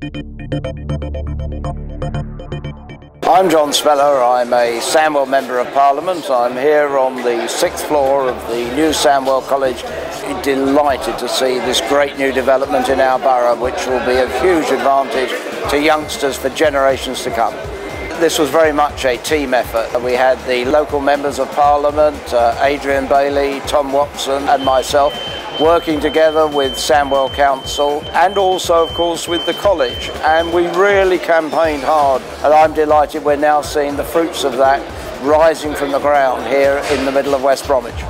I'm John Spellar, I'm a Sandwell Member of Parliament. I'm here on the sixth floor of the new Sandwell College. Delighted to see this great new development in our borough, which will be of huge advantage to youngsters for generations to come. This was very much a team effort. We had the local members of Parliament, uh, Adrian Bailey, Tom Watson and myself working together with Sandwell Council and also of course with the college. And we really campaigned hard. And I'm delighted we're now seeing the fruits of that rising from the ground here in the middle of West Bromwich.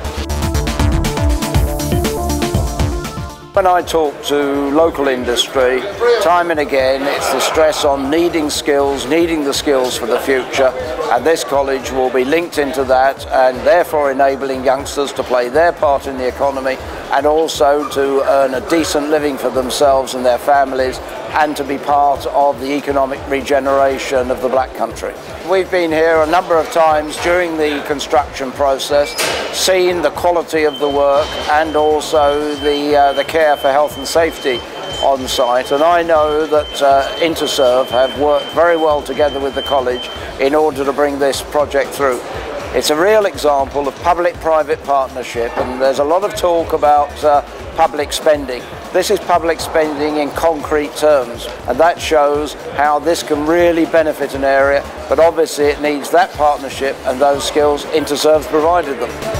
When I talk to local industry, time and again, it's the stress on needing skills, needing the skills for the future, and this college will be linked into that and therefore enabling youngsters to play their part in the economy and also to earn a decent living for themselves and their families and to be part of the economic regeneration of the Black Country. We've been here a number of times during the construction process, seen the quality of the work and also the, uh, the care for health and safety on site and I know that uh, Interserve have worked very well together with the college in order to bring this project through. It's a real example of public-private partnership and there's a lot of talk about uh, public spending. This is public spending in concrete terms and that shows how this can really benefit an area but obviously it needs that partnership and those skills Interserve's provided them.